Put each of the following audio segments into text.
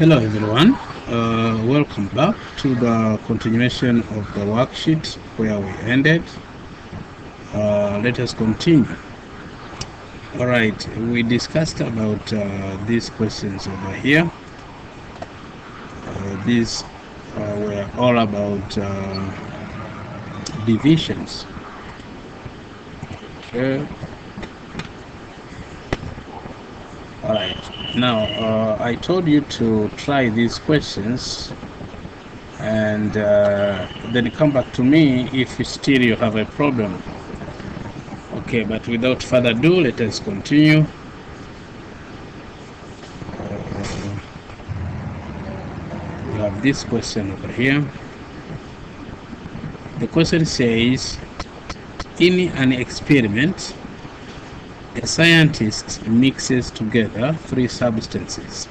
Hello everyone, uh, welcome back to the continuation of the worksheet where we ended. Uh, let us continue. All right, we discussed about uh, these questions over here. Uh, these uh, were all about uh, divisions. Okay. All right. Now, uh, I told you to try these questions and uh, then come back to me if still you have a problem. Okay, but without further ado, let us continue. Uh, we have this question over here. The question says, in an experiment, a scientist mixes together three substances.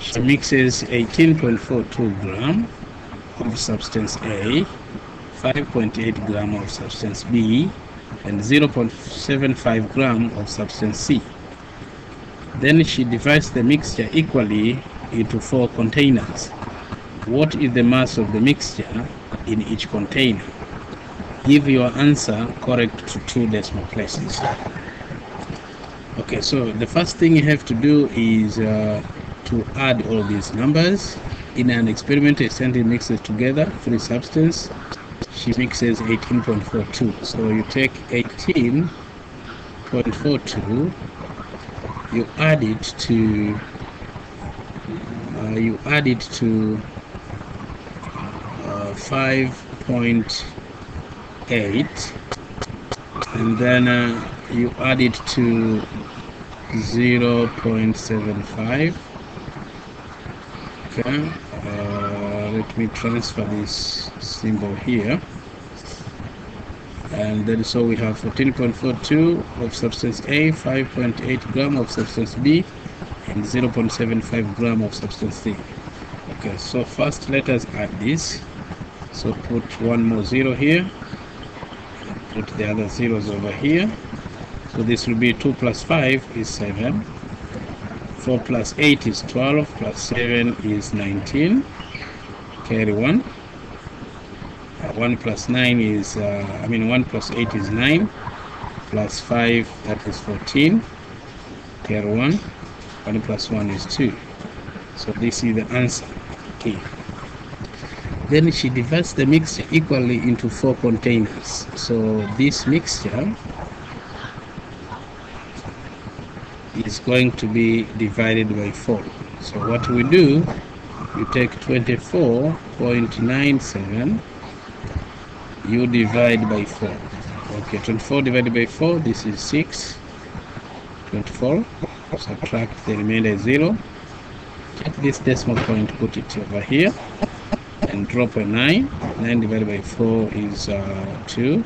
She mixes 18.42 gram of substance A, 5.8 gram of substance B, and 0.75 gram of substance C. Then she divides the mixture equally into four containers. What is the mass of the mixture in each container? Give your answer correct to two decimal places. Okay, so the first thing you have to do is uh, to add all these numbers. In an experiment, scientist mixes together three substances. She mixes 18.42. So you take 18.42, you add it to uh, you add it to uh, 5.8 and then uh, you add it to 0.75 okay uh, let me transfer this symbol here. And then so we have 14.42 of substance A 5.8 gram of substance B and 0.75 gram of substance C. Okay so first let us add this. So put one more zero here put the other zeros over here so this will be 2 plus 5 is 7 4 plus 8 is 12 plus 7 is 19 carry 1 uh, 1 plus 9 is uh, I mean 1 plus 8 is 9 plus 5 that is 14 carry 1 1 plus 1 is 2 so this is the answer. Okay. Then she divides the mixture equally into four containers. So this mixture is going to be divided by 4 so what we do you take 24.97 you divide by 4 okay 24 divided by 4 this is 6 24 subtract the remainder 0 take this decimal point put it over here and drop a 9 9 divided by 4 is uh, 2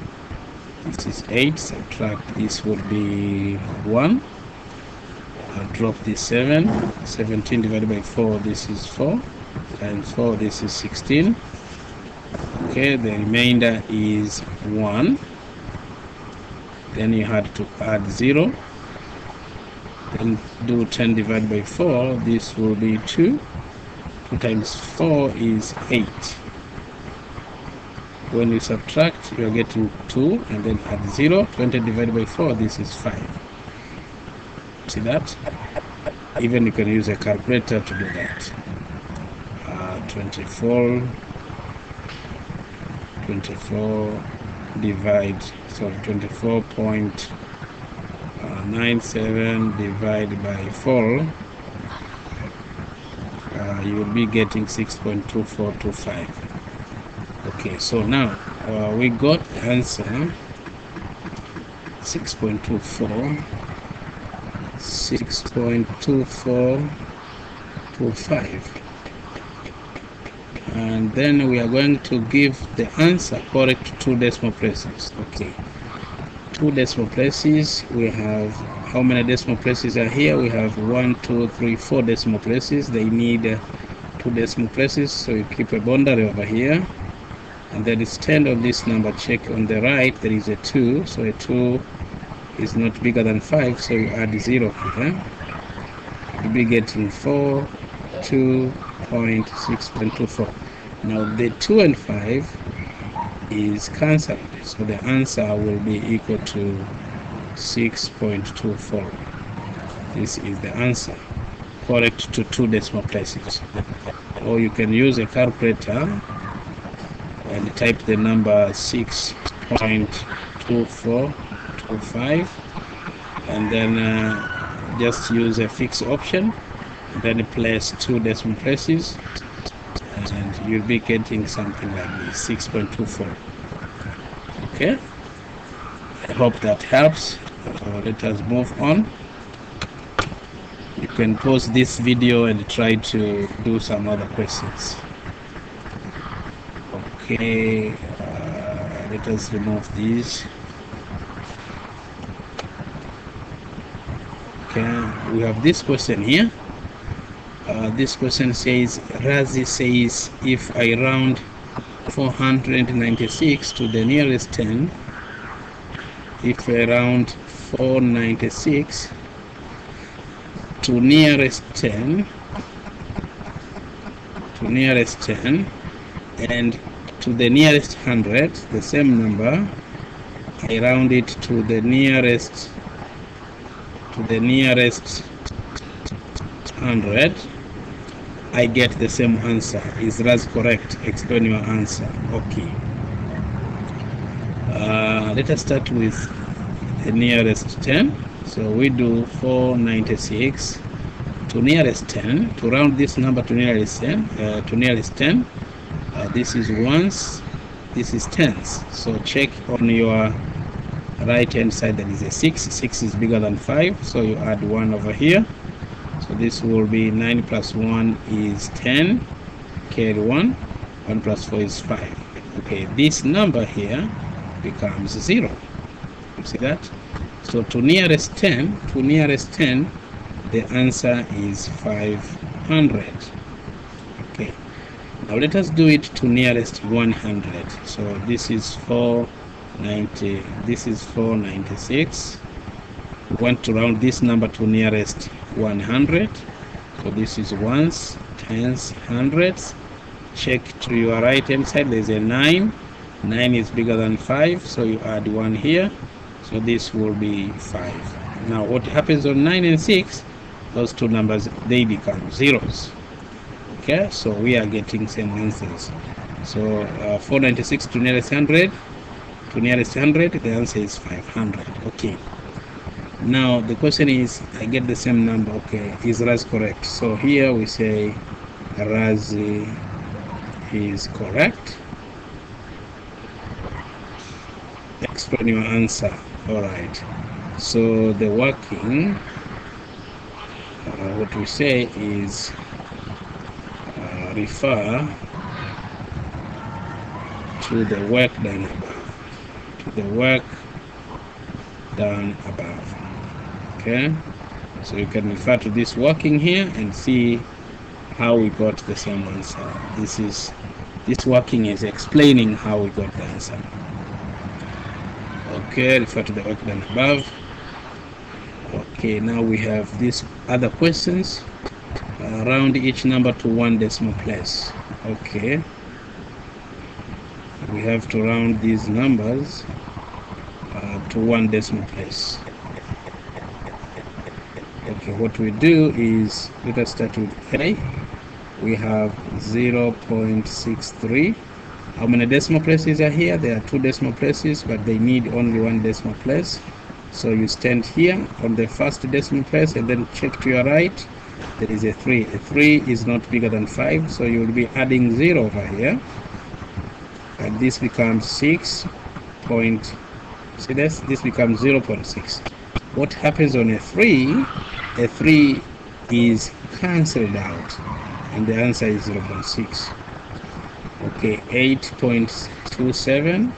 this is 8 subtract this would be 1 I'll drop this 7 17 divided by 4 this is 4 times 4 this is 16 okay the remainder is 1 then you had to add 0 then do 10 divided by 4 this will be 2 2 times 4 is 8 when you subtract you are getting 2 and then add 0 20 divided by 4 this is 5 see that? Even you can use a calculator to do that. Uh, 24 24 divide sorry 24.97 divided by 4 uh, you will be getting 6.2425 okay so now uh, we got answer 6.24 6.2425 and then we are going to give the answer correct to two decimal places okay. Two decimal places we have how many decimal places are here? We have one two three four decimal places. They need uh, two decimal places so you keep a boundary over here. And then instead of this number check on the right there is a 2 so a 2 is not bigger than 5 so you add 0 here you'll be getting 4 2.6.24 now the 2 and 5 is cancelled so the answer will be equal to 6.24 this is the answer. Correct to two decimal places. Or you can use a calculator and type the number 6.2425 and then uh, just use a fixed option then place two decimal places and you'll be getting something like this 6.24 okay? I hope that helps. So let us move on. You can pause this video and try to do some other questions. Okay uh, let us remove these okay we have this question here. Uh, this question says Razi says if I round 496 to the nearest 10 if I round 496 to nearest 10 to nearest 10 and to the nearest 100 the same number I round it to the nearest to the nearest 100 I get the same answer. Is that correct? Explain your answer. Okay. Uh, let us start with the nearest 10. So we do 496 to nearest 10. To round this number to nearest 10, uh, to nearest 10, uh, this is ones, this is tens. So check on your right hand side that is a 6. 6 is bigger than 5, so you add 1 over here. So this will be 9 plus 1 is 10 carry 1 1 plus 4 is 5 okay this number here becomes 0 you see that? So to nearest 10 to nearest 10 the answer is 500 okay now let us do it to nearest 100 so this is 490 this is 496 we want to round this number to nearest 100 so this is ones tens hundreds. Check to your right hand side there's a 9 9 is bigger than 5 so you add 1 here. So this will be 5 now what happens on 9 and 6 those two numbers they become zeros. Okay so we are getting same answers. So uh, 496 to nearest 100 to nearest 100 the answer is 500 okay. Now the question is i get the same number. Okay. Is raz correct? So here we say raz is correct. Explain your answer. All right. So the working uh, what we say is uh, refer to the work done the work done above. Okay? So you can refer to this working here and see how we got the same answer. This is this working is explaining how we got the answer. Okay refer to the work done above. Okay now we have these other questions round each number to one decimal place. Okay. We have to round these numbers to one decimal place. Okay what we do is let us start with k we have 0.63 how many decimal places are here? There are two decimal places but they need only one decimal place. So you stand here on the first decimal place and then check to your right. There is a 3 a 3 is not bigger than 5 so you will be adding 0 over here. And this becomes 6 point see this this becomes 0.6 what happens on a 3 a 3 is cancelled out and the answer is 0.6 okay 8.27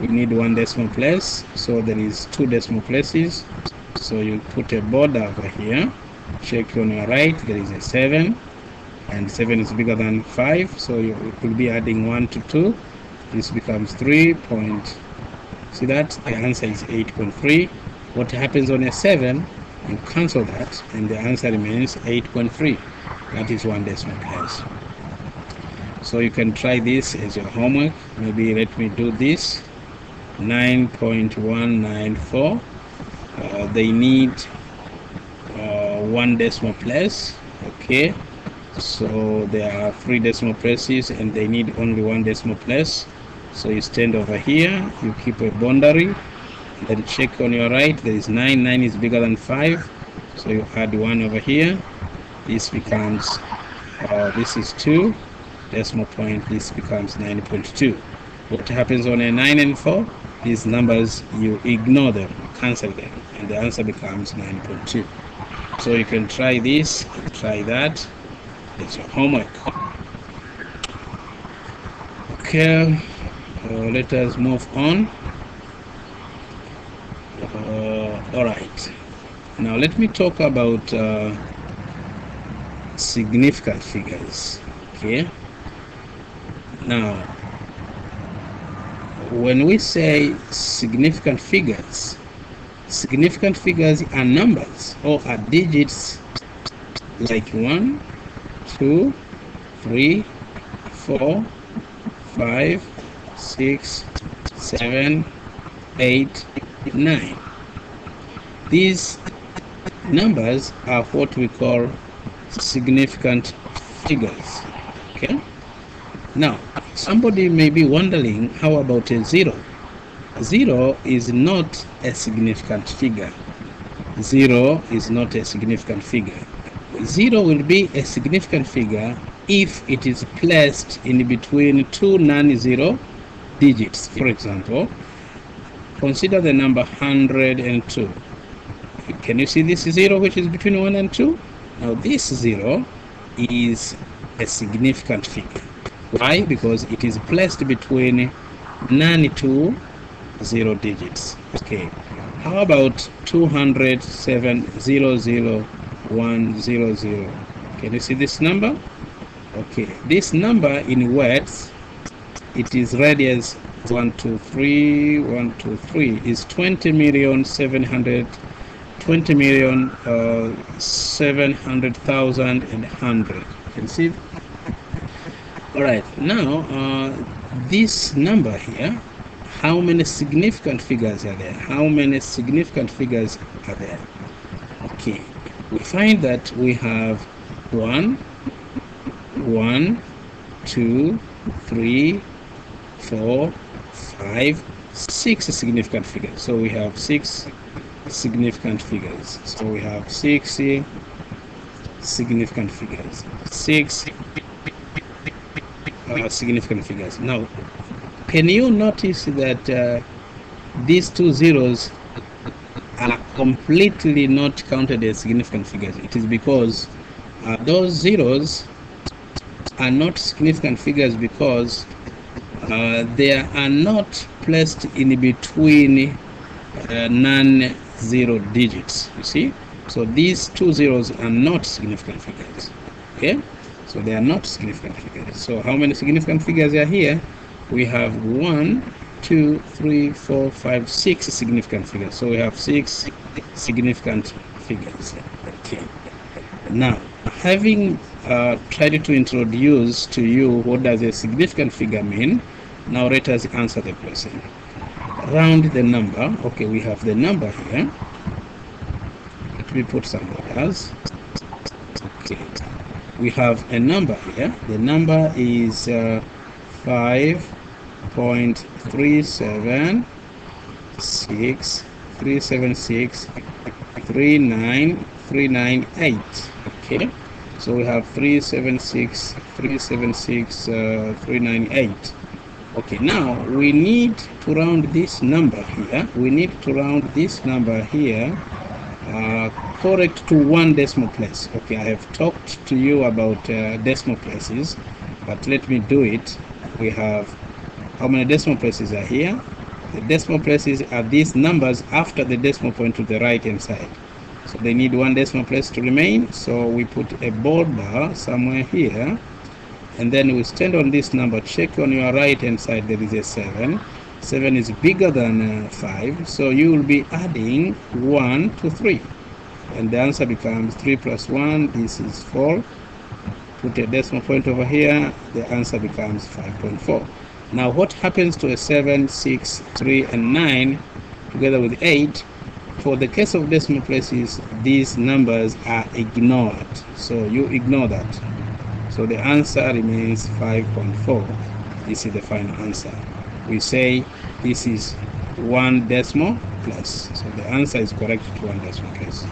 we need one decimal place so there is two decimal places. So you put a border over here check on your right there is a 7 and 7 is bigger than 5 so you will be adding 1 to 2 this becomes 3 point see that? The answer is 8.3 what happens on a 7 you cancel that and the answer remains 8.3 that is one decimal place. So you can try this as your homework. Maybe let me do this. 9.194 uh, they need uh, one decimal place. Okay. So there are three decimal places and they need only one decimal place so you stand over here you keep a boundary then check on your right there is 9 9 is bigger than 5 so you add 1 over here this becomes uh, this is 2 decimal point this becomes 9.2 what happens on a 9 and 4 these numbers you ignore them cancel them and the answer becomes 9.2 so you can try this try that it's your homework. Okay uh, let us move on. Uh, all right. Now let me talk about uh, significant figures okay? Now when we say significant figures significant figures are numbers or are digits like 1 2 3 4 5 6 7 8 9 these numbers are what we call significant figures okay? Now somebody may be wondering how about a zero? Zero is not a significant figure. Zero is not a significant figure. Zero will be a significant figure if it is placed in between two non-zero digits. For example consider the number 102 can you see this zero which is between 1 and 2 now this zero is a significant figure. Why? Because it is placed between none two zero digits. Okay. How about 207,00100 can you see this number? Okay. This number in words it is read as 123 123 is 20 million 700 20 million uh, 700,000 and 100 you can see? All right now uh, this number here how many significant figures are there? How many significant figures are there? Okay we find that we have one one two three four five six significant figures. So we have six significant figures. So we have six significant figures. Six uh, significant figures. Now can you notice that uh, these two zeros are completely not counted as significant figures? It is because uh, those zeros are not significant figures because uh, they are not placed in between uh, non-zero digits you see? So these two zeros are not significant figures okay? So they are not significant figures. So how many significant figures are here? We have one two three four five six significant figures. So we have six significant figures. Okay. Now having uh, tried to introduce to you what does a significant figure mean now let us answer the question. Round the number. Okay we have the number here. Let me put some letters okay. We have a number here. The number is uh, 5.376 376 39398 okay. So we have 376 376 uh, 398 okay now we need to round this number here. We need to round this number here uh, correct to one decimal place. Okay i have talked to you about uh, decimal places but let me do it. We have how many decimal places are here? The decimal places are these numbers after the decimal point to the right hand side. So they need one decimal place to remain so we put a border somewhere here and then we stand on this number check on your right hand side there is a 7 7 is bigger than uh, 5 so you will be adding 1 to 3 and the answer becomes 3 plus 1 this is 4 put a decimal point over here, the answer becomes 5.4. Now what happens to a 7, 6, 3 and 9 together with 8? For the case of decimal places, these numbers are ignored. So you ignore that. So the answer remains 5.4. This is the final answer. We say this is one decimal place. So the answer is correct to one decimal place.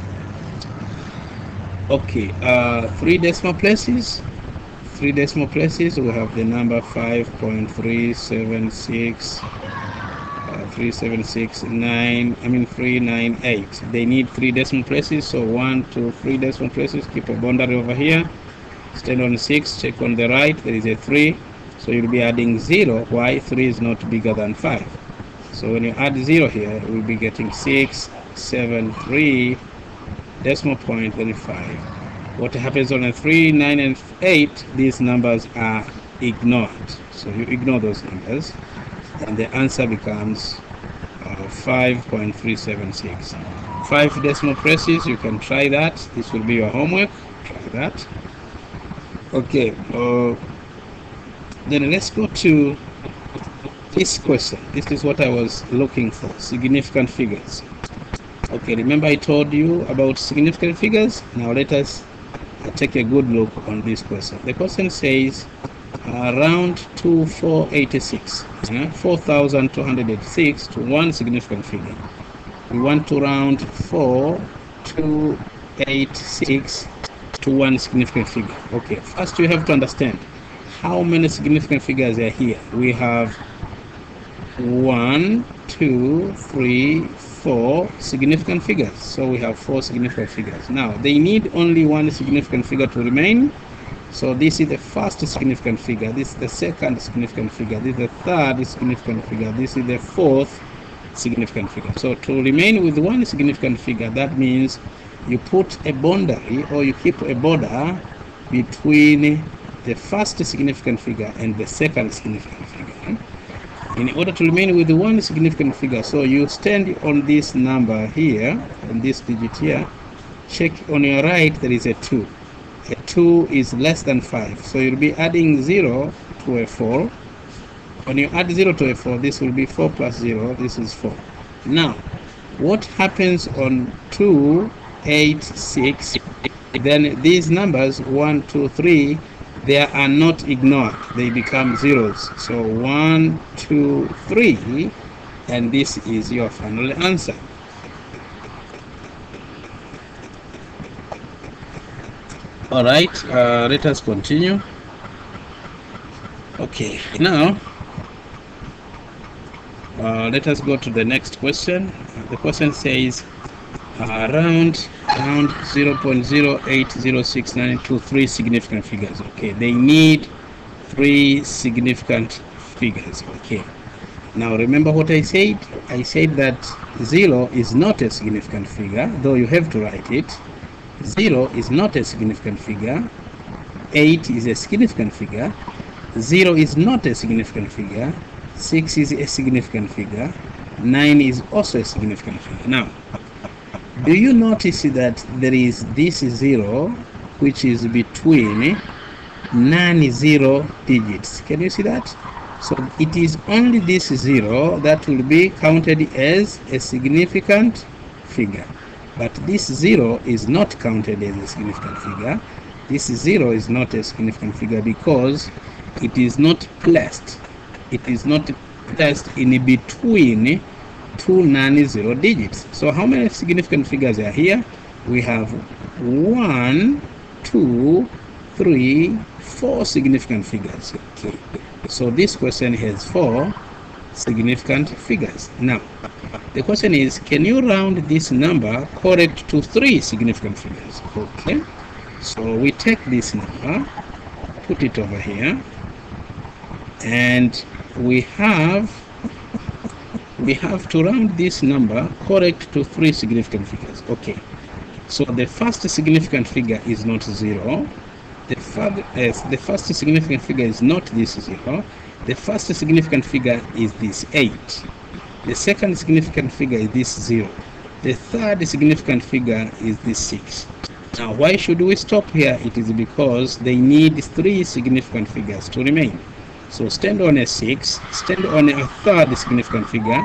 Okay, uh, three decimal places. Three decimal places. We have the number 5.376. Uh, 3769 I mean 398 they need three decimal places so one two three decimal places keep a boundary over here stand on six check on the right there is a three. So you'll be adding zero. Why? Three is not bigger than five. So when you add zero here we'll be getting six seven three. Decimal point then five. What happens on a three nine and eight these numbers are ignored. So you ignore those numbers and the answer becomes uh, 5.376 five decimal places you can try that. This will be your homework. Try that okay uh, then let's go to this question. This is what i was looking for significant figures. Okay remember i told you about significant figures? Now let us take a good look on this question. The question says around 2486 uh, 4286 to one significant figure. We want to round 4286 to one significant figure. Okay first we have to understand how many significant figures are here. We have one two three four significant figures. So we have four significant figures. Now they need only one significant figure to remain. So this is the first significant figure, this is the second significant figure, this is the third significant figure, this is the fourth significant figure. So to remain with one significant figure, that means you put a boundary or you keep a border between the first significant figure and the second significant figure. Eh? In order to remain with one significant figure, so you stand on this number here, on this digit here, check on your right, there is a 2 a 2 is less than 5 so you'll be adding 0 to a 4 when you add 0 to a 4 this will be 4 plus 0 this is 4 now what happens on 2 8 6 then these numbers 1 2 3 they are not ignored. They become zeros. So one, two, three, and this is your final answer. All right uh, let us continue. Okay now uh, let us go to the next question. The question says uh, around around 0.080692 significant figures okay? They need three significant figures okay? Now remember what I said? I said that zero is not a significant figure though you have to write it. 0 is not a significant figure. 8 is a significant figure. 0 is not a significant figure. 6 is a significant figure. 9 is also a significant figure. Now do you notice that there is this 0 which is between non-zero digits? Can you see that? So it is only this 0 that will be counted as a significant figure. But this 0 is not counted as a significant figure. This 0 is not a significant figure because it is not placed. It is not placed in between two non-zero digits. So how many significant figures are here? We have one two three four significant figures. Okay. So this question has four significant figures. Now the question is can you round this number correct to three significant figures? Okay. So we take this number put it over here and we have we have to round this number correct to three significant figures. Okay. So the first significant figure is not zero. The, yes, the first significant figure is not this zero. The first significant figure is this 8 the second significant figure is this 0 the third significant figure is this 6 Now, why should we stop here? It is because they need three significant figures to remain. So stand on a 6, stand on a third significant figure,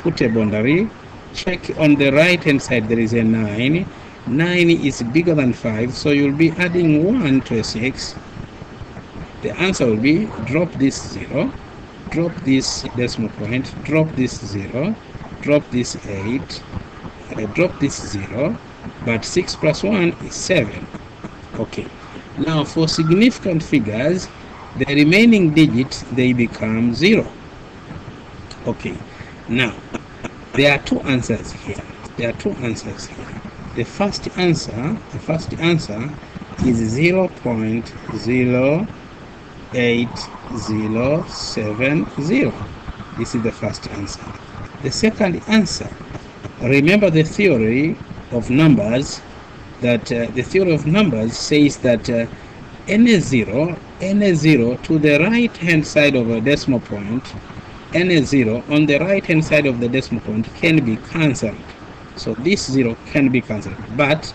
put a boundary, check on the right hand side there is a 9. 9 is bigger than 5, so you'll be adding 1 to a 6. The answer will be drop this 0, drop this decimal point, drop this 0, drop this 8, uh, drop this 0, but 6 plus 1 is 7. Okay. Now for significant figures, the remaining digits, they become 0. Okay. Now, there are two answers here. There are two answers here. The first answer, the first answer is 0 0.8070. This is the first answer. The second answer, remember the theory of numbers that uh, the theory of numbers says that uh, any zero, any zero to the right hand side of a decimal point, any zero on the right hand side of the decimal point can be cancelled. So this zero can be cancelled, but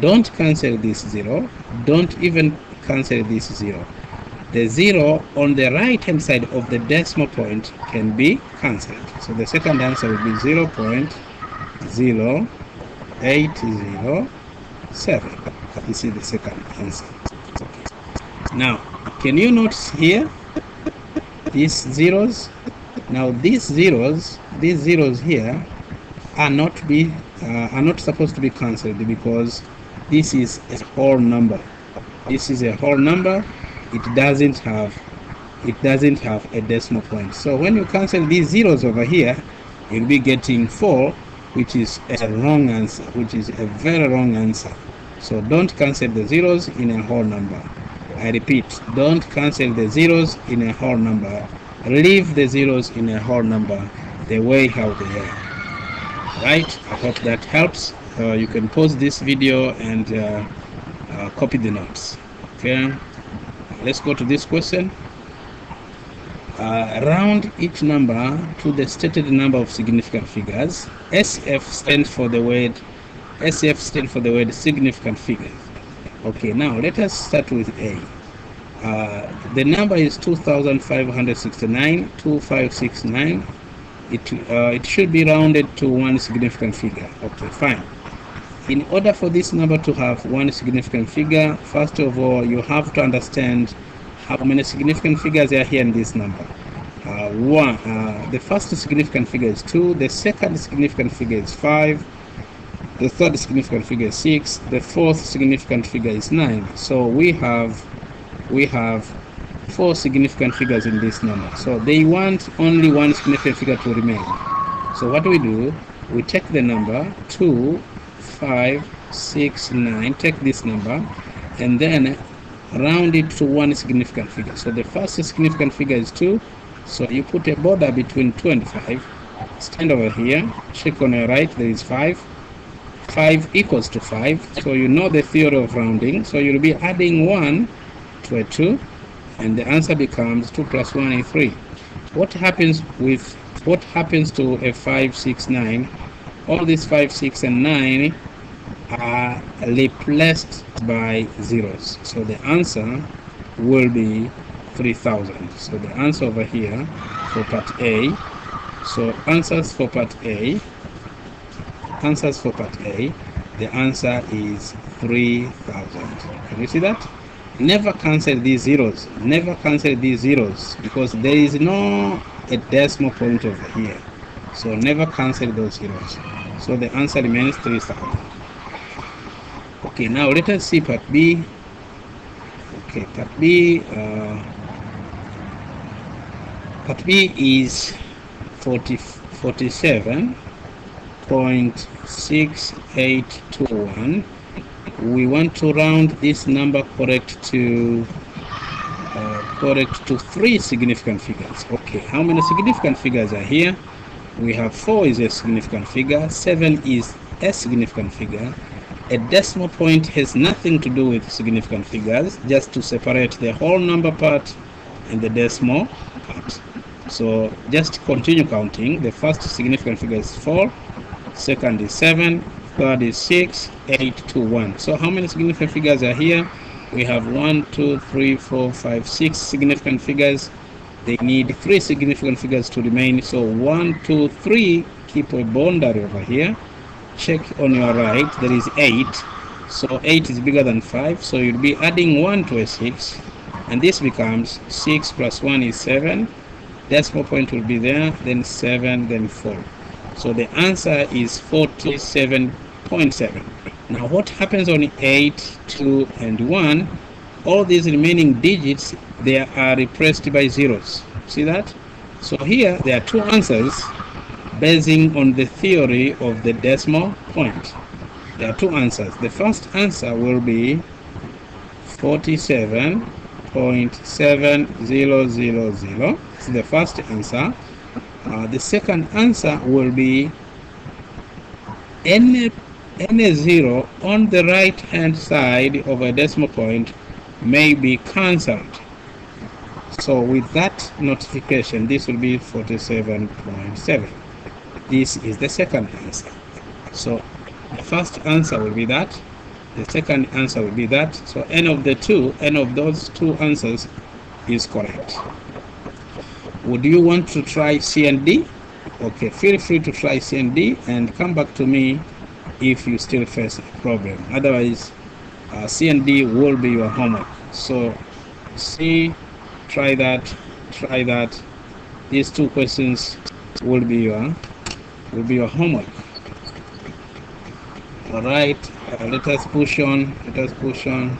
don't cancel this zero, don't even cancel this zero. The zero on the right hand side of the decimal point can be cancelled. So the second answer will be 0 0.807. This is the second answer. Now, can you notice here these zeros? Now these zeros, these zeros here are not be uh, are not supposed to be cancelled because this is a whole number. This is a whole number. It doesn't have it doesn't have a decimal point. So when you cancel these zeros over here, you'll be getting 4, which is a wrong answer, which is a very wrong answer. So don't cancel the zeros in a whole number. I repeat, don't cancel the zeros in a whole number. Leave the zeros in a whole number the way how they are. Right? I hope that helps. Uh, you can pause this video and uh, uh, copy the notes. Okay. Let's go to this question. Uh, round each number to the stated number of significant figures. SF stands for the word SF stands for the word significant figures. Okay, now let us start with A. Uh, the number is 2569, 2569. It, uh, it should be rounded to one significant figure. Okay, fine. In order for this number to have one significant figure, first of all, you have to understand how many significant figures are here in this number. Uh, one, uh, the first significant figure is 2, the second significant figure is 5, the third significant figure is 6, the fourth significant figure is 9. So we have we have four significant figures in this number. So they want only one significant figure to remain. So what do we do? We take the number 2, 5, 6, 9, take this number, and then round it to one significant figure. So the first significant figure is 2, so you put a border between 2 and 5. Stand over here, check on your right, there is 5. 5 equals to 5, so you know the theory of rounding. So you'll be adding 1 to a 2, and the answer becomes 2 plus 1 is 3. What happens with what happens to a 5, 6, 9? All these 5, 6, and 9 are replaced by zeros. So the answer will be 3000. So the answer over here for part A. So answers for part A. Answers for part A. The answer is 3000. Can you see that? Never cancel these zeros. Never cancel these zeros because there is no a decimal point over here. So never cancel those zeros. So the answer remains 3000. Okay, now let us see part B. Okay, part B. Uh, part B is 40, 47.6821. We want to round this number correct to uh, correct to three significant figures. Okay, how many significant figures are here? We have four is a significant figure, seven is a significant figure, a decimal point has nothing to do with significant figures, just to separate the whole number part and the decimal part. So just continue counting. The first significant figure is 4, second is 7, third is 6, 8, to 1. So how many significant figures are here? We have 1, 2, 3, 4, 5, 6 significant figures. They need 3 significant figures to remain. So 1, 2, 3, keep a boundary over here. Check on your right, there is 8. So 8 is bigger than 5. So you'll be adding 1 to a 6. And this becomes 6 plus 1 is 7. Decimal point will be there, then 7, then 4. So the answer is 47.7. Now what happens on 8, 2 and 1? All these remaining digits, they are replaced by zeros. See that? So here there are two answers basing on the theory of the decimal point. There are two answers. The first answer will be 47.7000. This is the first answer. Uh, the second answer will be any any zero on the right hand side of a decimal point may be cancelled. So with that notification, this will be 47.7. This is the second answer. So the first answer will be that. The second answer will be that. So any of the two, any of those two answers is correct. Would you want to try C and D? Okay, feel free to try C and come back to me if you still face a problem. Otherwise, uh, C and D will be your homework. So see, try that, try that. These two questions will be your will be your homework. All right, uh, let us push on. Let us push on.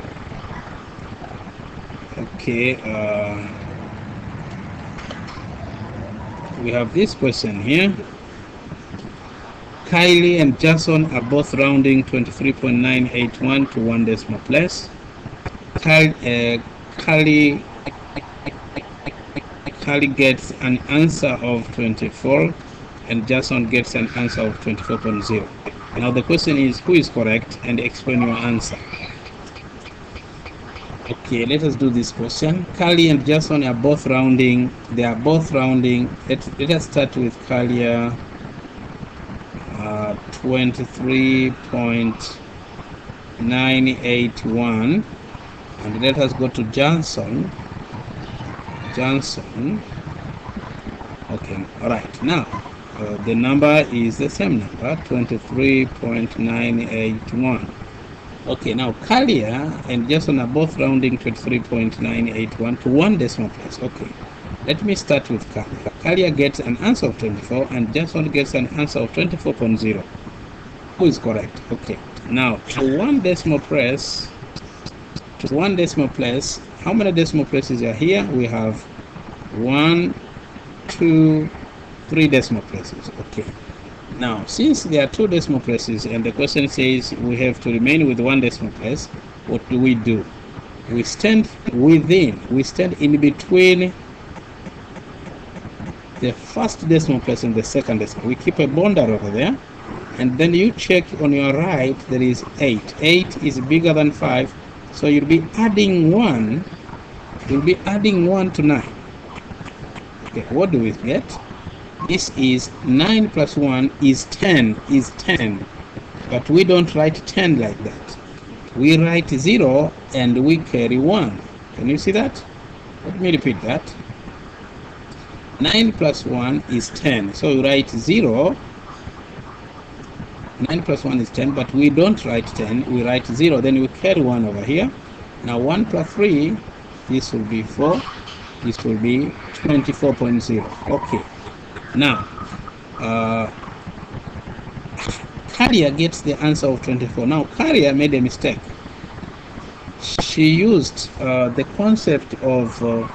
Okay. Uh, we have this question here. Kylie and Jason are both rounding 23.981 to one decimal place. Kylie, uh, Kylie, Kylie gets an answer of 24 and Jason gets an answer of 24.0. Now the question is who is correct and explain your answer. Okay, let us do this question. Kylie and Jason are both rounding. They are both rounding. Let, let us start with Kylie. Uh, 23.981 and let us go to Johnson Johnson okay all right now uh, the number is the same number 23.981 okay now Kalia and Jason are both rounding 23.981 to one decimal place okay let me start with Kalia. Kalia gets an answer of 24 and Jason gets an answer of 24.0. Who is correct? Okay. Now, to one decimal place, to one decimal place, how many decimal places are here? We have one, two, three decimal places. Okay. Now, since there are two decimal places and the question says we have to remain with one decimal place, what do we do? We stand within, we stand in between the first decimal place and the second decimal. We keep a boundary over there. And then you check on your right, there is 8. 8 is bigger than 5. So you'll be adding 1. You'll be adding 1 to 9. Okay, what do we get? This is 9 plus 1 is 10, is 10. But we don't write 10 like that. We write 0 and we carry 1. Can you see that? Let me repeat that. 9 plus 1 is 10. So you write 0. 9 plus 1 is 10, but we don't write 10. We write 0. Then we carry 1 over here. Now 1 plus 3, this will be 4. This will be 24.0. Okay. Now, uh, Carrier gets the answer of 24. Now, Carrier made a mistake. She used uh, the concept of uh,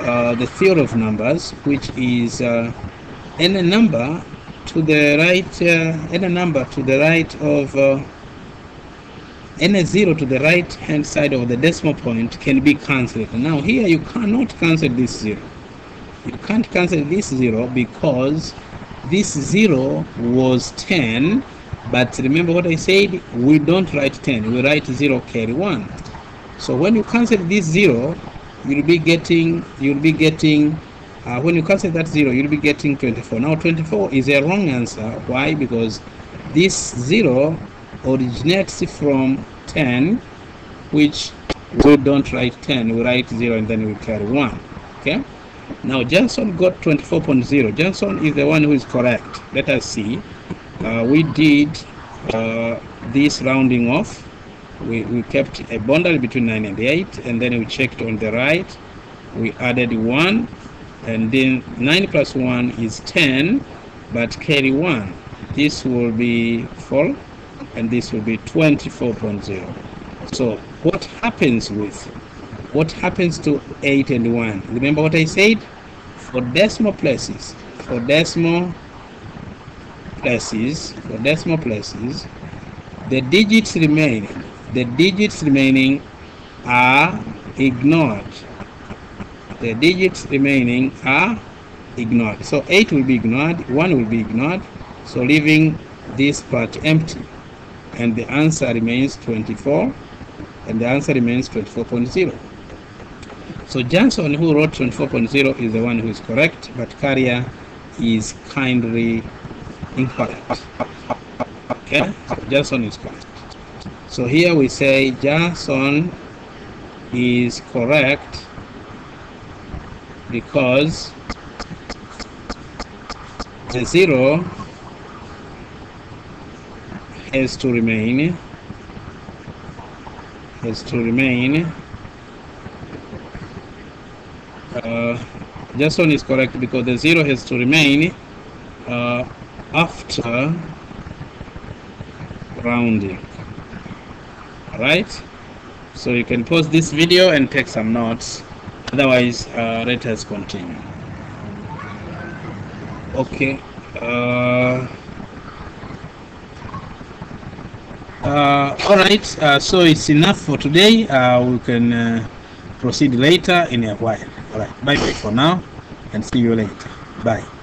uh, the theory of numbers, which is uh, any number to the right, uh, any number to the right of any zero to the right hand side of the decimal point can be cancelled. Now here you cannot cancel this zero. You can't cancel this zero because this zero was 10 but remember what I said? We don't write 10 we write 0 carry 1 so when you cancel this 0 you'll be getting you'll be getting uh, when you cancel that 0 you'll be getting 24 now 24 is a wrong answer. Why? Because this 0 originates from 10 which we don't write 10 we write 0 and then we carry 1 okay now Johnson got 24.0 Johnson is the one who is correct. Let us see. Uh, we did uh, this rounding off. We, we kept a boundary between 9 and 8 and then we checked on the right. We added 1 and then 9 plus 1 is 10 but carry 1 this will be 4 and this will be 24.0 so what happens with what happens to 8 and 1 remember what I said? For decimal places for decimal places for decimal places the digits remaining the digits remaining are ignored. The digits remaining are ignored. So 8 will be ignored 1 will be ignored so leaving this part empty. And the answer remains 24 and the answer remains 24.0 so Johnson who wrote 24.0 is the one who is correct but Carrier is kindly incorrect. Okay? So Johnson is correct. So here we say Johnson is correct because the zero has to remain has to remain uh, Jason is correct because the zero has to remain uh, after rounding. Alright? So you can pause this video and take some notes. Otherwise uh, let us continue. Okay uh, uh, all right uh, so it's enough for today. Uh, we can uh, proceed later in a while. All right bye bye for now and see you later. Bye